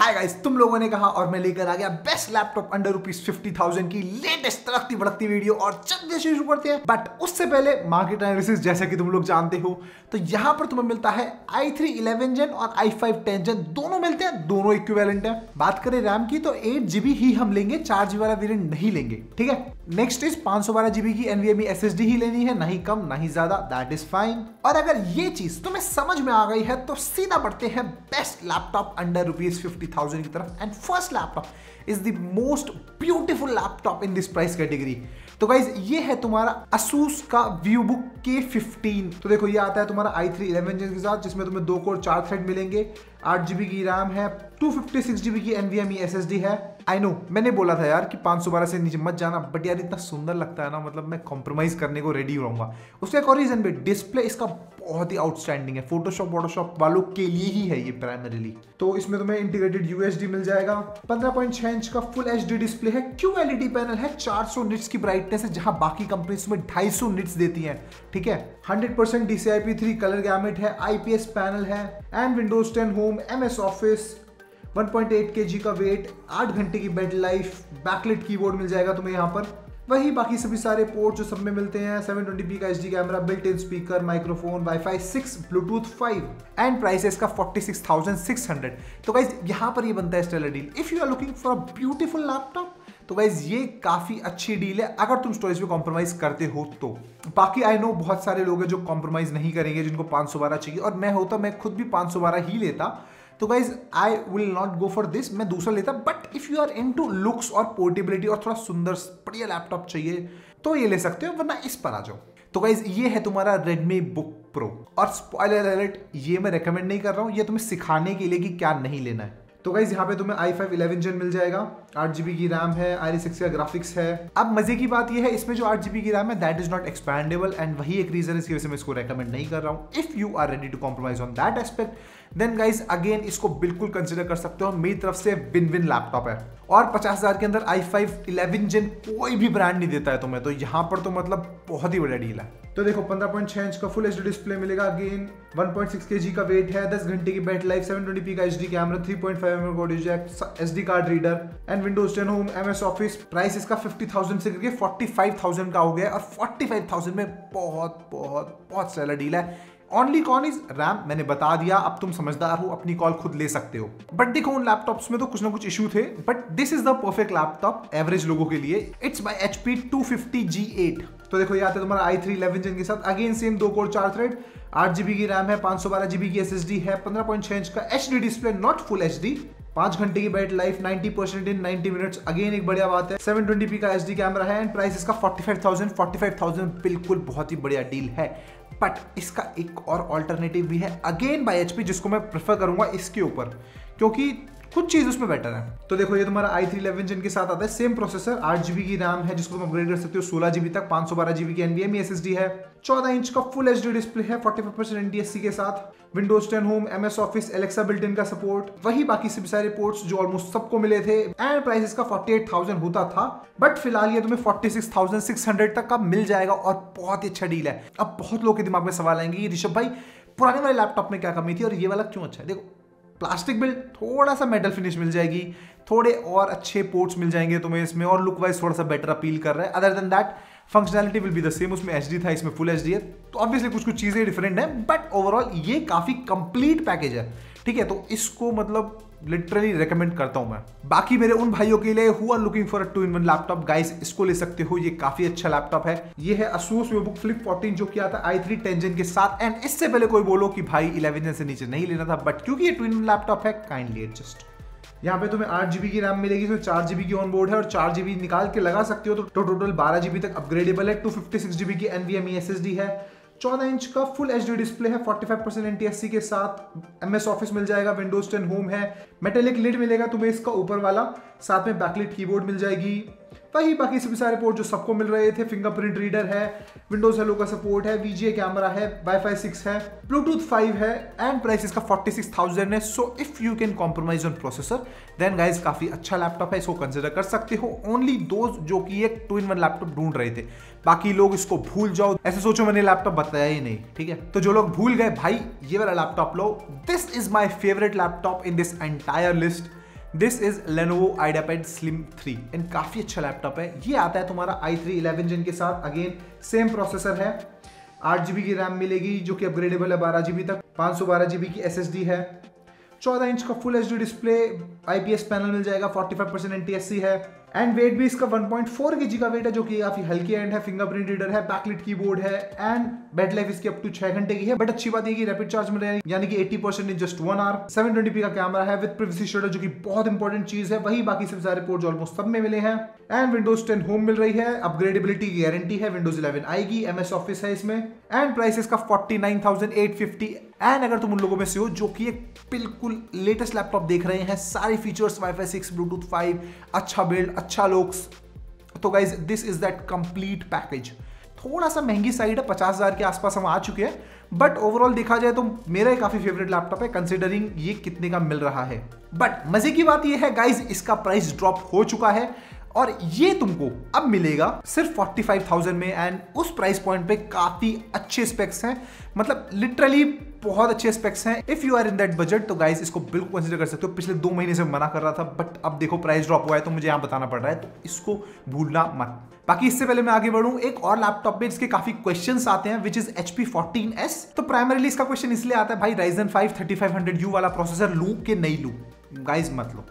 Hi guys तुम लोगों ने कहा और मैं लेकर आ गया best laptop under rupees fifty thousand की लेटेस्ट तरक्ती बढ़ती वीडियो और चलते शुरू करते हैं। बट उससे पहले मार्केट एनालिसिस जैसा कि तुम लोग जानते हो तो यहाँ पर तुम्हें मिलता है आई थ्री इलेवन जेन और आई फाइव टेन जेन दोनों मिलते हैं, दोनों इक्विवेलेंट है। बात करें रैम की तो एट ही हम लेंगे, चार वाला वेरियंट नहीं लेंगे, ठीक है? नेक्स्ट इज़ पाँच सौ बारह जीबी की एनवीएमई एसएसडी ही लेनी है नहीं कम नहीं ज़्यादा दैट इज़ फाइन और अगर ये चीज़ तुम्हें समझ में आ गई है तो सीधा पढ़ते हैं best laptop under rupees fifty thousand की तरफ़. And first laptop is the most beautiful laptop in this price category तो गाइज़ ये है तुम्हारा असूस का व्यू बुक के 15 तो देखो, ये आता है तुम्हारा i3 थ्री इलेवन के साथ, जिसमें तुम्हें दो कोर चार थ्रेड मिलेंगे। आठ जीबी की रैम है टू फिफ्टी सिक्स जीबी की N V M E SSD है। आई नो मैंने बोला था यार कि 512 से नीचे मत जाना बट यार इतना सुंदर लगता है ना मतलब मैं कॉम्प्रोमाइज करने को रेडी रहूँगा। उसका रीजन भी डिस्प्ले इसका बहुत ही आउटस्टैंडिंग है। फोटोशॉप वोटोशॉप वालों के लिए ही है ये प्राइमरीली तो इसमें तुम्हें इंटीग्रेटेड यूएसडी मिल जाएगा। 15.6 इंच का फुल एचडी डिस्प्ले है। क्यू एलईडी पैनल है 400 निट्स की ब्राइटनेस है, जहाँ बाकी कंपनीज़ में 250 निट्स देती हैं। ठीक है? 100% परसेंट डीसीआईपी कलर गैमेट है आईपीएस पैनल है and Windows 10 home M S office 1.8 KG का वेट 8 घंटे की बैटरी लाइफ बैकलेट कीबोर्ड मिल जाएगा तुम्हें यहाँ पर। वही बाकी सभी सारे पोर्ट जो सब में मिलते हैं 720p का HD camera built in speaker microphone WiFi 6 Bluetooth 5 and prices का 46,600 तो गाइज़ यहाँ पर ये बनता है stellar deal if you are looking for a beautiful laptop तो गाइज़ ये काफ़ी अच्छी डील है। अगर तुम स्टोरेज पे कॉम्प्रोमाइज करते हो तो। बाकी आई नो बहुत सारे लोग हैं जो कॉम्प्रोमाइज नहीं करेंगे, जिनको 512 चाहिए। और मैं होता, मैं खुद भी 512 ही लेता। तो guys I will not go for this मैं दूसरा लेता। But if you are into looks और पोर्टेबिलिटी और थोड़ा सुंदर, बढ़िया लैपटॉप चाहिए तो ये ले सकते हो, वरना इस पर आ जाओ। तो गाइज़ ये है तुम्हारा Redmi Book Pro और स्पॉइलर अलर्ट ये मैं रेकमेंड नहीं कर रहा हूँ। ये तुम्हें सिखाने के लिए कि क्या नहीं लेना है। तो गाइज़ यहाँ पे तुम्हें आई फाइव इलेवन जेन मिल जाएगा। आठ जीबी की रैम है आई सिक्स का ग्राफिक्स है। अब मज़े की बात यह है, इसमें जो आठ जीबी की रैम है that is not expandable and वही एक रीजन इसकी वजह से मैं इसको रेकमेंड नहीं कर रहा हूँ। If you are ready to compromise on that aspect then guys again इसको बिल्कुल कंसिडर कर सकते हो। मेरी तरफ़ से विन विन लैपटॉप है। और पचास हज़ार के अंदर आई फाइव इलेवन जेन कोई भी ब्रांड नहीं देता है तुम्हें तो यहाँ पर तो मतलब बहुत ही बड़ा डील है। तो देखो 15.6 इंच का फुल एचडी डिस्प्ले मिलेगा अगेन 1.6 केजी का वेट है 10 घंटे की बैटरी लाइफ 720p का एचडी कैमरा 3.5 mm का audio jack SD card reader and Windows 10 home MS office price इसका 50,000 से करके 45,000 का हो गया और 45,000 में बहुत बहुत बहुत सेलर डील है। ओनली कॉन इज़ रैम मैंने बता दिया अब तुम समझदार हो अपनी कॉल खुद ले सकते हो। बट देखो उन लैपटॉप्स में तो कुछ ना कुछ इशू थे। But this is the perfect laptop average लोगों के लिए। It's by H P two fifty G eight तो देखो ये आता है तुम्हारा आई थ्री इलेवन जिन के साथ? अगेन सेम दो कोर चार थ्रेड आठ जीबी की रैम है पाँच सौ बारह जीबी की एस एस डी है पंद्रह पॉइंट छह इंच का H D display not full H D पाँच घंटे की battery life 90 percent in 90 minutes again एक बढ़िया बात है। 720p का एचडी कैमरा है एंड प्राइस इसका 45,000 45,000 बिल्कुल बहुत ही बढ़िया डील है। बट इसका एक और ऑल्टरनेटिव भी है अगेन बाई एच जिसको मैं प्रेफर करूँगा इसके ऊपर। क्योंकि कुछ चीज़ उसमें बेटर है। तो देखो, ये तुम्हारा आई थ्री इलेवन जिनके साथ आता है। सेम प्रोसेसर आठ जीबी की रैम है, जिसको तुम अपग्रेड कर सकते हो। सोलह जीबी तक, पाँच सौ बारह जीबी की एनवीएम एसएसडी है। चौदह इंच का फुल एच डी डिस्प्ले है फोर्टी फाइव परसेंट एनटीएससी के साथ। Windows ten home MS office Alexa built in का सपोर्ट वही बाकी सभी सारे पोर्ट्स जो ऑलमोस्ट सबको मिले थे। एंड प्राइस इसका फोर्टी एट थाउज़ेंड होता था। बट फ़िलहाल ये तुम्हें forty six thousand six hundred तक का मिल जाएगा और बहुत ही अच्छा डील है। अब बहुत लोग के दिमाग में सवाल आएँगे ऋषभ भाई, पुराने वाले लैपटॉप में क्या कमी थी और ये वाला क्यों अच्छा है? देखो प्लास्टिक बिल्ड थोड़ा सा मेटल फिनिश मिल जाएगी, थोड़े और अच्छे पोर्ट्स मिल जाएँगे तुम्हें इसमें, और लुक वाइज थोड़ा सा बेटर अपील कर रहा है। Other than that functionality will be the same उसमें एचडी था, इसमें फुल एचडी है तो ऑब्वियसली कुछ कुछ चीज़ें डिफरेंट हैं बट ओवरऑल ये काफ़ी कंप्लीट पैकेज है। ठीक है तो इसको मतलब लिटरली रेकमेंड करता हूँ मैं। बाकी मेरे उन भाइयों के लिए who are looking for a two in one laptop guys इसको ले सकते हो, ये काफ़ी अच्छा लैपटॉप है। ये है Asus VivoBook Flip 14 जो किया था i3 10 के साथ। एंड इससे पहले कोई बोलो कि भाई 11 से नीचे नहीं लेना था बट क्योंकि ये टू इन वन लैपटॉप है काइंडली एडजस्ट यहाँ पे तुम्हें आठ जीबी की रैम मिलेगी, इसमें चार जीबी की ऑन बोर्ड है और चार जीबी निकाल के लगा सकते हो तो टोटल बारह जीबी तक अपग्रेडेबल है। टू फिफ्टी सिक्स जीबी की N V M E SSD है। चौदह इंच का फुल एचडी डिस्प्ले है 45 परसेंट एनटीएससी के साथ एमएस ऑफ़िस मिल जाएगा विंडोज़ 10 होम है। मेटेलिक लिड मिलेगा तुम्हें इसका ऊपर वाला, साथ में बैकलिट कीबोर्ड मिल जाएगी। वही बाकी सभी सारे पोर्ट जो सबको मिल रहे थे फिंगरप्रिंट रीडर है विंडोज़ हेलो का सपोर्ट है वीजीए कैमरा है वाईफाई सिक्स है ब्लूटूथ फाइव है एंड प्राइस इसका फोर्टी सिक्स थाउज़ेंड है। So if you can compromise on processor then guys काफ़ी अच्छा लैपटॉप है, इसको कंसिडर कर सकते हो। ओनली दो जो कि एक टू इन वन लैपटॉप ढूंढ रहे थे। बाकी लोग इसको भूल जाओ। ऐसे सोचो, मैंने लैपटॉप बताया ही नहीं, ठीक है? तो जो लोग भूल गए, भाई, ये वाला laptop low. This is my favourite laptop in this entire list this is Lenovo IdeaPad slim 3 and काफ़ी अच्छा लैपटॉप है। ये आता है तुम्हारा आई थ्री इलेवन जिन के साथ। अगेन सेम प्रोसेसर है। आठ जीबी की रैम मिलेगी, जो कि अपग्रेडेबल है बारह जीबी तक। पाँच सौ बारह जीबी की एस एस डी है। चौदह इंच का full H display IPS panel मिल जाएगा 45 परसेंट एनटीएससी है एंड वेट भी इसका 1.4 पॉइंट का वेट है, जो कि काफ़ी हल्की एंड है फिंगरप्रिंट रीडर है बैकलिट कीबोर्ड है एंड बैट लाइफ इसकी अप टू छह घंटे की है बट अच्छी बात है कि रैपिड चार्ज मिल रहा है, यानी कि 80 percent in just one hour seven twenty का कैमरा है विद प्रिवेसी शटर जो कि बहुत इंपॉर्टेंट चीज़ है, वही बाकी सब सारे पोर्ट ऑलमोस्ट सब में मिले हैं एंड विंडोज़ टेन होम मिल रही है अपग्रेडेबिलिटी की गारंटी है विंडोज़ 11 आएगी एमएस ऑफ़िस है इसमें एंड प्राइस इसका forty nine thousand eight fifty and अगर तुम उन लोगों में से हो जो कि एक बिल्कुल लेटेस्ट लैपटॉप देख रहे हैं सारे features WiFi six Bluetooth five अच्छा बिल्ड अच्छा लुक्स तो guys this is that complete package थोड़ा सा महँगी साइड है पचास हज़ार के आसपास हम आ चुके हैं बट ओवरऑल देखा जाए तो मेरा काफ़ी फेवरेट लैपटॉप है कंसिडरिंग ये कितने का मिल रहा है। बट मज़े की बात यह है गाइज़ इसका प्राइस ड्रॉप हो चुका है और ये तुमको अब मिलेगा सिर्फ़ 45,000 में एंड उस प्राइस पॉइंट पे काफ़ी अच्छे स्पेक्स हैं। मतलब लिटरली बहुत अच्छे स्पेक्स हैं। If you are in that budget तो गाइस इसको बिल्कुल कंसीडर कर सकते हो। पिछले दो महीने से मना कर रहा था बट अब देखो प्राइस ड्रॉप हुआ है तो मुझे यहाँ बताना पड़ रहा है तो इसको भूलना मत। बाकी इससे पहले मैं आगे बढ़ूं, एक और लैपटॉप पे इसके काफ़ी क्वेश्चंस आते हैं विच इज़ एच पी तो प्राइमरीली इसका क्वेश्चन इसलिए आता है, भाई राइजन फाइव थर्टी वाला प्रोसेसर लू के नहीं लू? गाइज़ मत लो।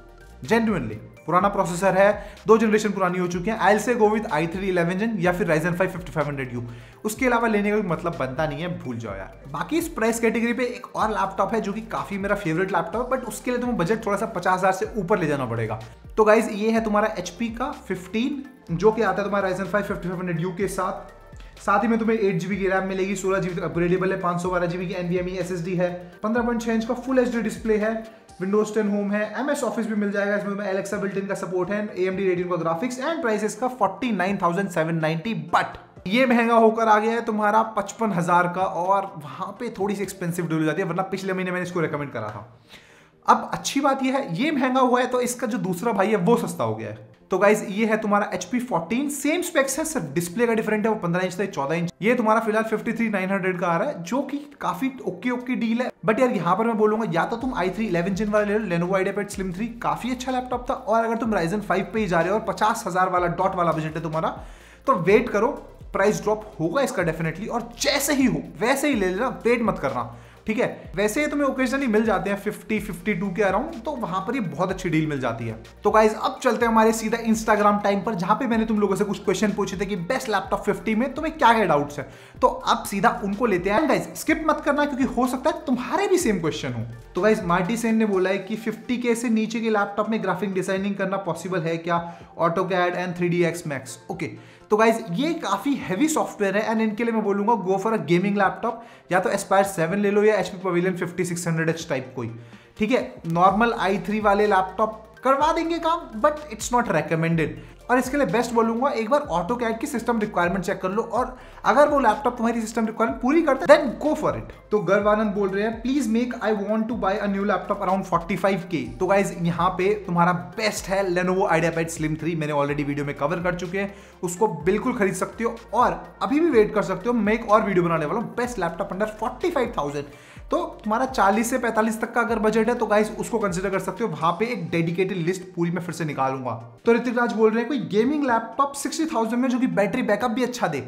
जेन्युनली पुराना प्रोसेसर है, दो जनरेशन पुरानी हो चुकी है। I say go with I three eleven gen या फिर Ryzen five fifty five hundred U उसके अलावा लेने का मतलब बनता नहीं है, भूल जाओ यार। बाकी इस प्राइस कैटेगरी पे एक और लैपटॉप है जो कि काफ़ी मेरा फेवरेट लैपटॉप है बट उसके लिए तुम्हें बजट थोड़ा सा पचास से ऊपर ले जाना पड़ेगा। तो गाइज़ ये है तुम्हारा एच का फिफ्टीन जो कि आता है तुम्हारा Ryzen five fifty five hundred U के साथ। साथ ही में तुम्हें एट जीबी की रैम मिलेगी, सोलह जीबी अपग्रेडेबल है, पाँच सौ बारह जीबी की एनवीएमई एसएसडी है, पंद्रह पॉइंट छह इंच का फुल एच डी डिस्प्ले है। विंडोज़ टेन होम है एम एस ऑफ़िस भी मिल जाएगा, इसमें एलेक्सा बिल्टिन का सपोर्ट है ए एम डी रेडियन का ग्राफिक्स एंड प्राइस इसका forty nine thousand seven ninety but ये महँगा होकर आ गया है तुम्हारा पचपन हज़ार का और वहाँ पे थोड़ी सी एक्सपेंसिव डील हो जाती है, वरना पिछले महीने मैंने इसको रिकमेंड करा था। अब अच्छी बात यह है, ये महँगा हुआ है तो इसका जो दूसरा भाई है, वो सस्ता हो गया है। तो गाइज़ ये है तुम्हारा H P fourteen same specs है, सिर्फ़ डिस्प्ले का डिफरेंट है, वो पंद्रह इंच था चौदह इंच ये तुम्हारा फ़िलहाल फिफ्टी थ्री नाइन हंड्रेड का आ रहा है, जो कि काफ़ी ओके ओके डील है। बट यार, यहाँ पर मैं बोलूँगा, या तो तुम आई थ्री इलेवन जिन वाला ले लो लेनोवो आइडिया स्लिम थ्री काफ़ी अच्छा लैपटॉप था। और अगर तुम राइजन फाइव पे ही जा रहे हो और पचास हज़ार वाला डॉट वाला बजट है तुम्हारा तो वेट करो प्राइस ड्रॉप होगा इसका डेफिनेटली और जैसे ही हो, वैसे ही ले लेना वेट मत करना। ठीक है? वैसे तुम्हें ओकेजनली मिल जाते हैं 50 52 के अराउंड तो वहाँ पर ही बहुत अच्छी डील मिल जाती है। तो गाइज़ अब चलते हैं हमारे सीधा इंस्टाग्राम टाइम पर, जहाँ पे मैंने तुम लोगों से कुछ क्वेश्चन पूछे थे कि बेस्ट लैपटॉप 50 में तुम्हें क्या क्या डाउट्स है? तो अब सीधा उनको लेते हैं। गाइज़ स्किप मत करना क्योंकि हो सकता है तुम्हारे भी सेम क्वेश्चन हो। तो गाइज़ मार्टी सेन ने बोला है कि 50 के से नीचे के लैपटॉप में ग्राफिक डिज़ाइनिंग करना पॉसिबल है क्या? AutoCAD and three D X max okay तो गाइज़ ये काफ़ी हैवी सॉफ्टवेयर है एंड इनके लिए मैं बोलूँगा go for a gaming laptop या तो एस्पायर सेवन ले लो या H P Pavilion fifty six hundred H type कोई। ठीक है नॉर्मल आई थ्री वाले लैपटॉप करवा देंगे काम बट इट्स नॉट रिकमेंडेड और इसके लिए बेस्ट बोलूँगा, एक बार ऑटो कैड की सिस्टम रिक्वायरमेंट चेक कर लो और अगर वो लैपटॉप तुम्हारी सिस्टम रिक्वायरमेंट पूरी करता है देन गो फॉर इट तो गर्वानंद बोल रहे हैं please make I want to buy a new laptop around 45 के तो गाइज़ यहाँ पे तुम्हारा बेस्ट है लेनोवो आइडियापैड स्लिम थ्री मैंने ऑलरेडी वीडियो में कवर कर चुके हैं। उसको बिल्कुल खरीद सकते हो और अभी भी वेट कर सकते हो, मैं एक और वीडियो बनाने वाला हूँ बेस्ट लैपटॉप अंडर फोर्टी तो तुम्हारा 40 से 45 तक का अगर बजट है तो गाइस उसको कंसिडर कर सकते हो। वहाँ पे एक डेडिकेटेड लिस्ट पूरी मैं फिर से निकालूँगा। तो ऋतिक राज बोल रहे हैं कोई गेमिंग लैपटॉप 60,000 में जो कि बैटरी बैकअप भी अच्छा दे।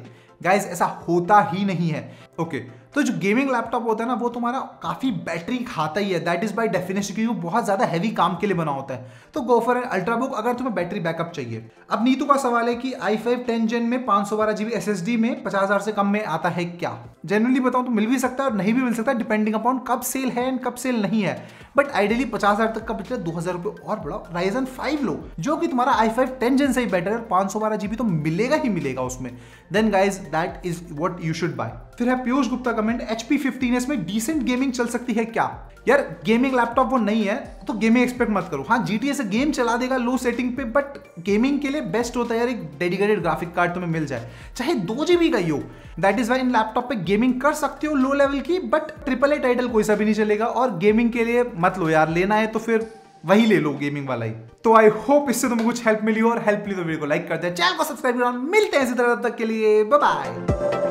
गाइज़ ऐसा होता ही नहीं है। Okay okay. तो जो गेमिंग लैपटॉप होता है ना, वो तुम्हारा काफ़ी बैटरी खाता ही है। दैट इज़ बाय डेफिनेशन क्योंकि वो बहुत ज़्यादा हैवी काम के लिए बना होता है। तो go for an ultrabook अगर तुम्हें बैटरी बैकअप चाहिए। अब नीतू का सवाल है कि आई फाइव टेन जेन में पाँच सौ बारह जीबी एस एस डी में पचास हज़ार से कम में आता है क्या? जनरली बताऊँ तो मिल भी सकता है और नहीं भी मिल सकता डिपेंडिंग अपॉन कब सेल है एंड कब सेल नहीं है। बट आइडियली पचास हज़ार तक का बचत दो हज़ार रुपए और बड़ा राइजन फाइव लो, जो कि तुम्हारा आई फाइव टेन जेन से ही बेटर है पाँच सौ बारह जीबी तो मिलेगा ही मिलेगा उसमें। Then guys that is what you should buy फिर है Piyush Gupta comment H P fifteen S में डिसेंट गेमिंग चल सकती है क्या? यार गेमिंग लैपटॉप वो नहीं है तो गेमिंग एक्सपेक्ट मत करो। हाँ जीटीए से गेम चला देगा लो सेटिंग पे बट गेमिंग के लिए बेस्ट होता है यार, एक डेडिकेटेड ग्राफिक कार्ड तुम्हें मिल जाए। चाहे दो जीबी का ही हो that is why in laptop पे गेमिंग कर सकते हो लो लेवल की बट ट्रिपल ए टाइटल कोई सा भी नहीं चलेगा। और गेमिंग के लिए मत लो यार, लेना है तो फिर वही ले लो गेमिंग वाला ही। तो आई होप इससे तुम्हें कुछ हेल्प मिली और हेल्प मिली तो वीडियो को लाइक कर दे। चैनल को सब्सक्राइब करो मिलते हैं इसी तरह तक के लिए। Bye bye